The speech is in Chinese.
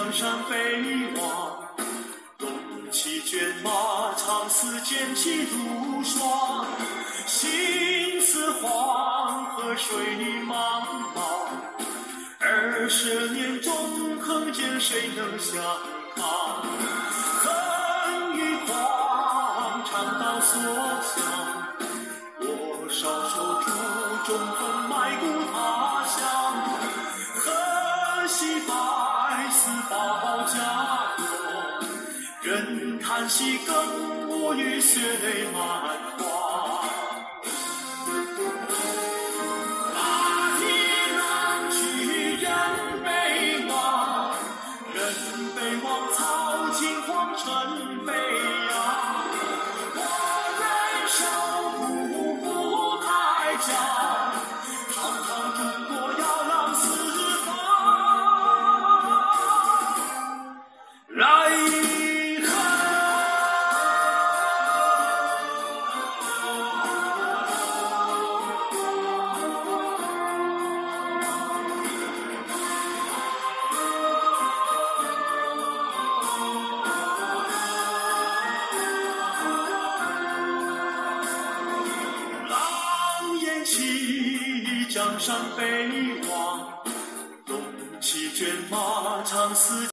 江山北望，龙骑卷马，长嘶剑气如霜。心似黄河水茫茫，二十年纵横间，谁能相抗？恨与狂，长刀所向。我少手铸中分，埋骨叹息更无语，血泪满起，江山北望，龙起卷马，长嘶。